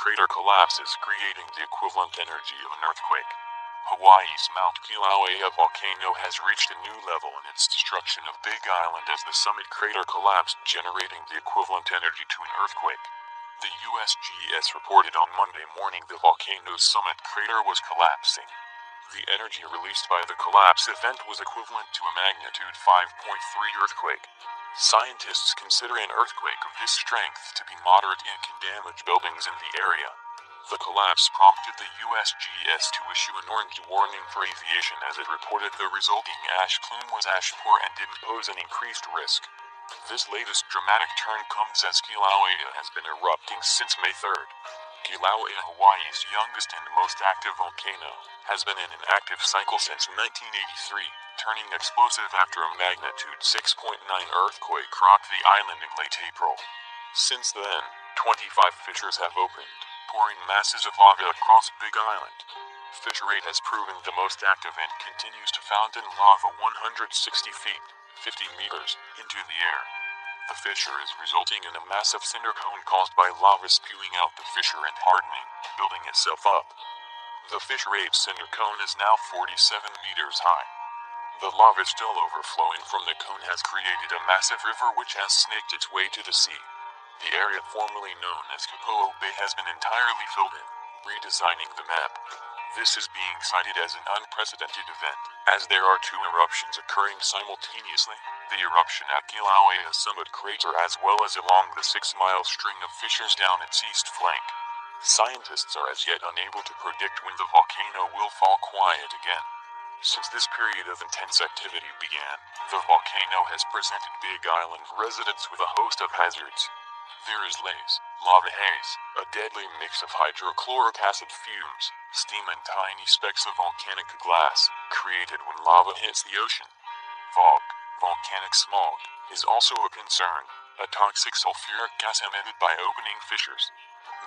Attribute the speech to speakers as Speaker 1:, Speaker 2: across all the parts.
Speaker 1: crater collapses, creating the equivalent energy of an earthquake. Hawaii's Mount Kilauea volcano has reached a new level in its destruction of Big Island as the summit crater collapsed, generating the equivalent energy to an earthquake. The USGS reported on Monday morning the volcano's summit crater was collapsing. The energy released by the collapse event was equivalent to a magnitude 5.3 earthquake. Scientists consider an earthquake of this strength to be moderate and can damage buildings in the area. The collapse prompted the USGS to issue an orange warning for aviation as it reported the resulting ash plume was ash poor and didn't pose an increased risk. This latest dramatic turn comes as Kilauea has been erupting since May 3rd. Kilauea, Hawaii's youngest and most active volcano, has been in an active cycle since 1983, turning explosive after a magnitude 6.9 earthquake rocked the island in late April. Since then, 25 fissures have opened, pouring masses of lava across Big Island. Fissure 8 has proven the most active and continues to fountain lava 160 feet, 50 meters, into the air. The fissure is resulting in a massive cinder cone caused by lava spewing out the fissure and hardening, building itself up. The fissure 8 cinder cone is now 47 meters high. The lava still overflowing from the cone has created a massive river which has snaked its way to the sea. The area formerly known as Kapoho Bay has been entirely filled in, redesigning the map. This is being cited as an unprecedented event, as there are two eruptions occurring simultaneously the eruption at Kilauea summit crater as well as along the six mile string of fissures down its east flank. Scientists are as yet unable to predict when the volcano will fall quiet again. Since this period of intense activity began, the volcano has presented Big Island residents with a host of hazards. There is laze, lava haze, a deadly mix of hydrochloric acid fumes, steam and tiny specks of volcanic glass, created when lava hits the ocean. Volcanic smog, is also a concern, a toxic sulfuric gas emitted by opening fissures.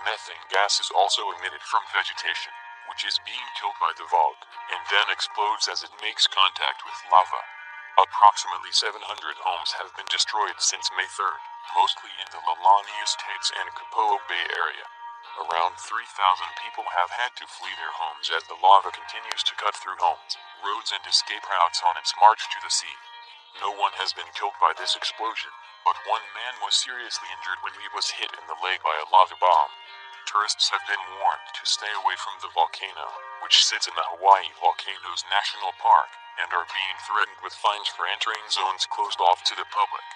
Speaker 1: Methane gas is also emitted from vegetation, which is being killed by the fog, and then explodes as it makes contact with lava. Approximately 700 homes have been destroyed since May 3rd, mostly in the Leilani Estates and Kapoho Bay area. Around 3,000 people have had to flee their homes as the lava continues to cut through homes, roads, and escape routes on its march to the sea. No one has been killed by this explosion, but one man was seriously injured when he was hit in the leg by a lava bomb. Tourists have been warned to stay away from the volcano, which sits in the Hawaii Volcanoes National Park, and are being threatened with fines for entering zones closed off to the public.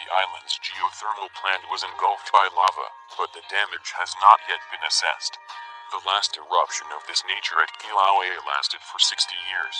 Speaker 1: The island's geothermal plant was engulfed by lava, but the damage has not yet been assessed. The last eruption of this nature at Kilauea lasted for 60 years.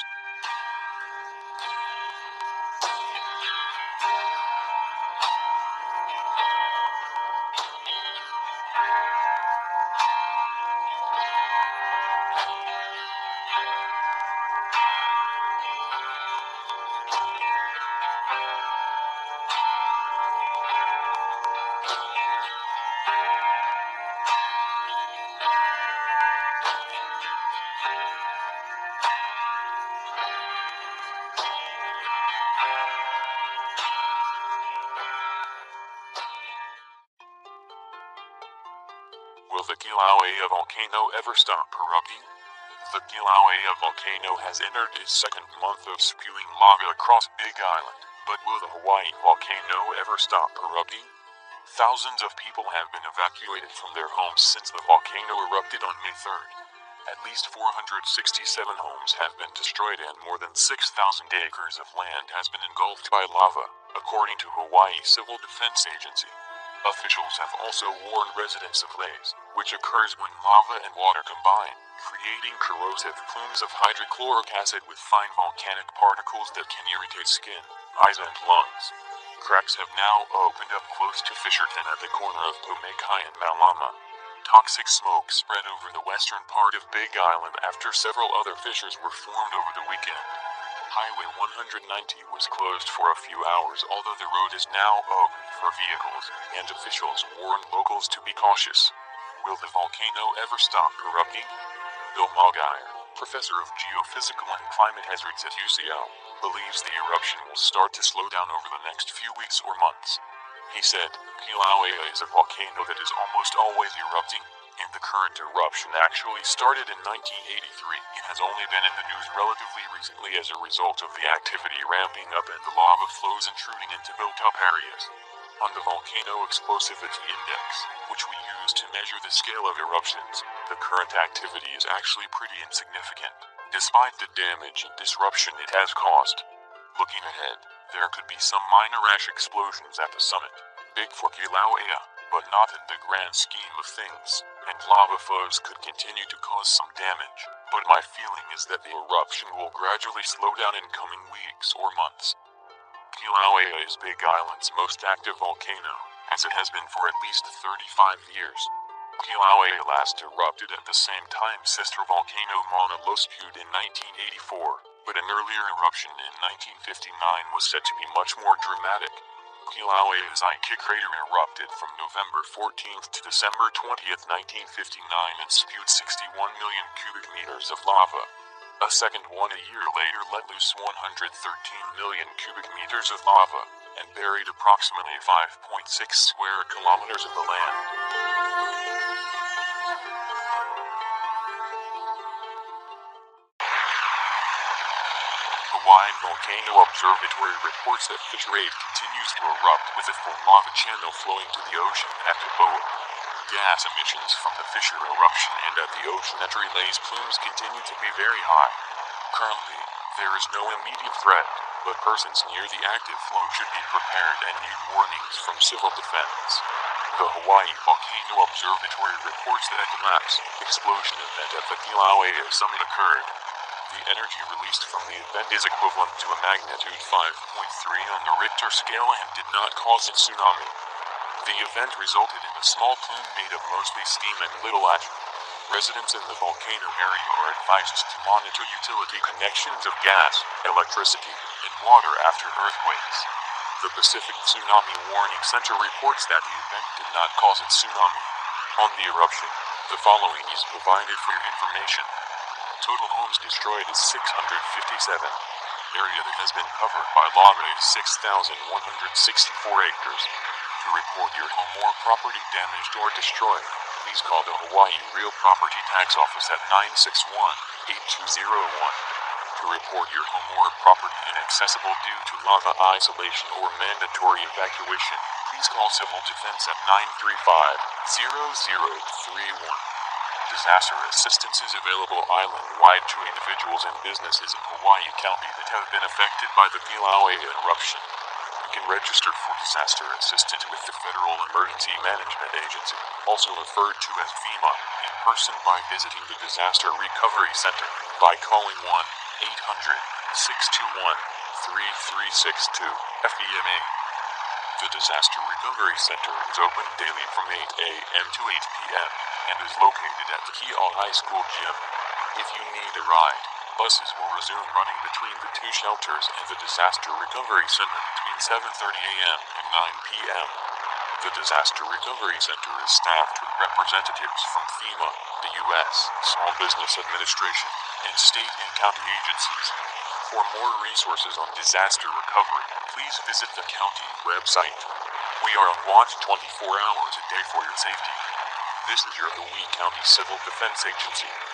Speaker 1: Kilauea volcano ever stop erupting? The Kilauea volcano has entered its second month of spewing lava across Big Island, but will the Hawaii volcano ever stop erupting? Thousands of people have been evacuated from their homes since the volcano erupted on May 3rd. At least 467 homes have been destroyed and more than 6,000 acres of land has been engulfed by lava, according to Hawaii Civil Defense Agency. Officials have also warned residents of laze, which occurs when lava and water combine, creating corrosive plumes of hydrochloric acid with fine volcanic particles that can irritate skin, eyes, and lungs. Cracks have now opened up close to Fisherton at the corner of Pomaikai and Malama. Toxic smoke spread over the western part of Big Island after several other fissures were formed over the weekend. Highway 190 was closed for a few hours, although the road is now open for vehicles, and officials warned locals to be cautious. Will the volcano ever stop erupting? Bill McGuire, professor of geophysical and climate hazards at UCL, believes the eruption will start to slow down over the next few weeks or months. He said, Kilauea is a volcano that is almost always erupting, and the current eruption actually started in 1983. It has only been in the news relatively recently as a result of the activity ramping up and the lava flows intruding into built-up areas. On the Volcano Explosivity Index, which we use to measure the scale of eruptions, the current activity is actually pretty insignificant, despite the damage and disruption it has caused. Looking ahead, there could be some minor ash explosions at the summit, big for Kilauea, but not in the grand scheme of things, and lava flows could continue to cause some damage, but my feeling is that the eruption will gradually slow down in coming weeks or months. Kilauea is Big Island's most active volcano, as it has been for at least 35 years. Kilauea last erupted at the same time sister volcano Mauna Loa spewed in 1984, but an earlier eruption in 1959 was said to be much more dramatic. Kilauea's Iki crater erupted from November 14th to December 20th, 1959 and spewed 61 million cubic meters of lava. A second one a year later let loose 113 million cubic meters of lava and buried approximately 5.6 square kilometers of the land. Hawaiian Volcano Observatory reports that Fissure 8 continues to erupt with a full lava channel flowing to the ocean at Kapoho. Gas emissions from the fissure eruption and at the ocean entry laze plumes continue to be very high. Currently, there is no immediate threat, but persons near the active flow should be prepared and need warnings from civil defense. The Hawaii Volcano Observatory reports that a collapse explosion event at the Kilauea summit occurred. The energy released from the event is equivalent to a magnitude 5.3 on the Richter scale and did not cause a tsunami. The event resulted in a small plume made of mostly steam and little ash. Residents in the volcano area are advised to monitor utility connections of gas, electricity, and water after earthquakes. The Pacific Tsunami Warning Center reports that the event did not cause a tsunami. On the eruption, the following is provided for your information. Total homes destroyed is 657. Area that has been covered by lava is 6,164 acres. To report your home or property damaged or destroyed, please call the Hawaii Real Property Tax Office at 961-8201. To report your home or property inaccessible due to lava isolation or mandatory evacuation, please call Civil Defense at 935-0031. Disaster assistance is available island-wide to individuals and businesses in Hawaii County that have been affected by the Kilauea eruption. Can register for disaster assistance with the Federal Emergency Management Agency, also referred to as FEMA, in person by visiting the Disaster Recovery Center by calling 1-800-621-3362 FEMA. The Disaster Recovery Center is open daily from 8 a.m. to 8 p.m. and is located at the Keaau High School gym. If you need a ride, buses will resume running between the two shelters and the Disaster Recovery Center between 7:30 a.m. and 9 p.m. The Disaster Recovery Center is staffed with representatives from FEMA, the U.S. Small Business Administration, and state and county agencies. For more resources on disaster recovery, please visit the county website. We are on watch 24 hours a day for your safety. This is your Hawaii County Civil Defense Agency.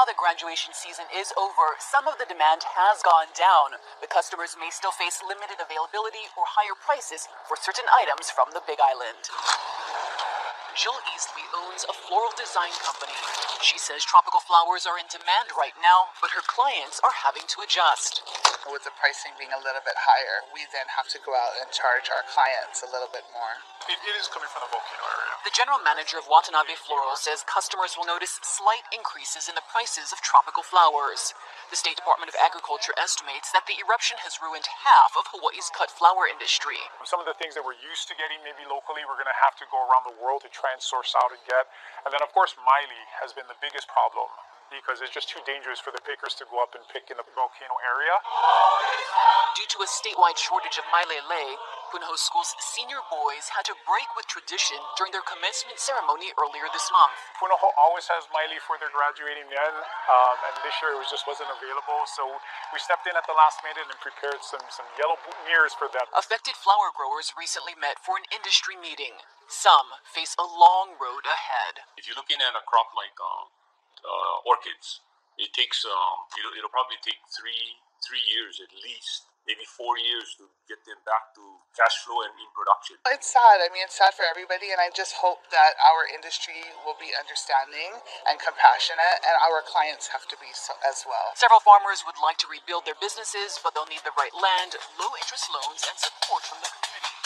Speaker 2: Now that graduation season is over, some of the demand has gone down, but customers may still face limited availability or higher prices for certain items from the Big Island. Jill Easley owns a floral design company. She says tropical flowers are in demand right now, but her clients are having to adjust.
Speaker 3: With the pricing being a little bit higher, we then have to go out and charge our clients a little bit more.
Speaker 4: It, it is coming from the volcano area.
Speaker 2: The general manager of Watanabe Floral says customers will notice slight increases in the prices of tropical flowers. The State Department of Agriculture estimates that the eruption has ruined half of Hawaii's cut flower industry.
Speaker 4: Some of the things that we're used to getting maybe locally, we're going to have to go around the world to try and source out and get. And then, of course, maile has been the biggest problem because it's just too dangerous for the pickers to go up and pick in the volcano area.
Speaker 2: Due to a statewide shortage of maile lei, Punahou School's senior boys had to break with tradition during their commencement ceremony earlier this month.
Speaker 4: Punahou always has maile for their graduating men, um, and this year it was just wasn't available. So we stepped in at the last minute and prepared some, some yellow boutonnieres for them.
Speaker 2: Affected flower growers recently met for an industry meeting. Some face a long road ahead.
Speaker 5: If you're looking at a crop like um, uh, orchids, it takes um, it'll, it'll probably take three three years at least maybe four years to get them back to cash flow and in production.
Speaker 3: It's sad. I mean, it's sad for everybody, and I just hope that our industry will be understanding and compassionate, and our clients have to be so as well.
Speaker 2: Several farmers would like to rebuild their businesses, but they'll need the right land, low interest loans, and support from the community.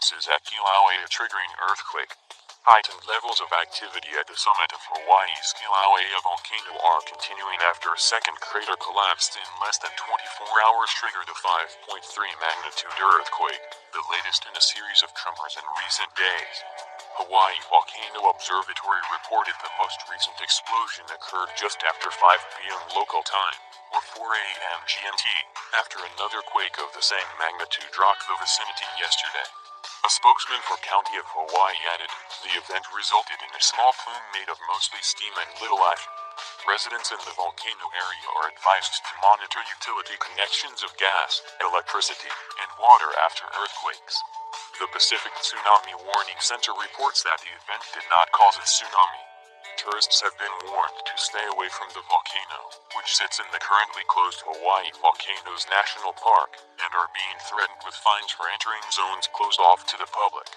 Speaker 1: Collapses at Kilauea triggering earthquake. Heightened levels of activity at the summit of Hawaii's Kilauea volcano are continuing after a second crater collapsed in less than 24 hours triggered a 5.3 magnitude earthquake, the latest in a series of tremors in recent days. Hawaii Volcano Observatory reported the most recent explosion occurred just after 5 p.m. local time, or 4 a.m. GMT, after another quake of the same magnitude rocked the vicinity yesterday. A spokesman for County of Hawaii added, the event resulted in a small plume made of mostly steam and little ash. Residents in the volcano area are advised to monitor utility connections of gas, electricity, and water after earthquakes. The Pacific Tsunami Warning Center reports that the event did not cause a tsunami. Tourists have been warned to stay away from the volcano, which sits in the currently closed Hawaii Volcanoes National Park, and are being threatened with fines for entering zones closed off to the public.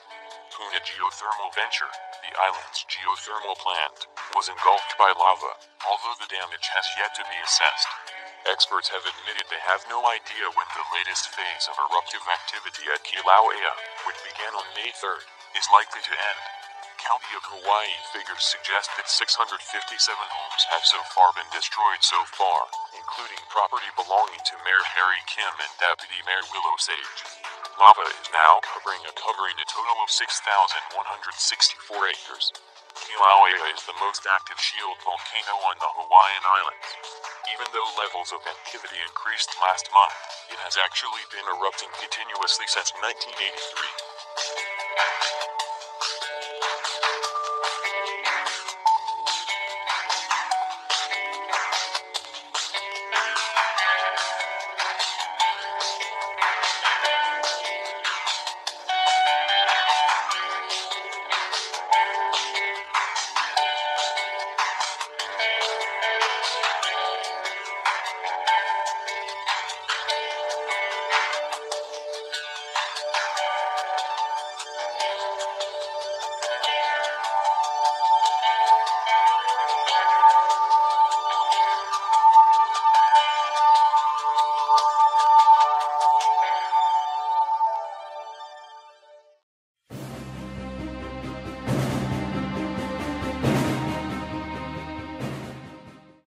Speaker 1: Puna Geothermal Venture, the island's geothermal plant, was engulfed by lava, although the damage has yet to be assessed. Experts have admitted they have no idea when the latest phase of eruptive activity at Kilauea, which began on May 3rd, is likely to end. County of Hawaii figures suggest that 657 homes have so far been destroyed so far, including property belonging to Mayor Harry Kim and Deputy Mayor Willow Sage. Lava is now covering a covering a total of 6,164 acres. Kilauea is the most active shield volcano on the Hawaiian Islands. Even though levels of activity increased last month, it has actually been erupting continuously since 1983.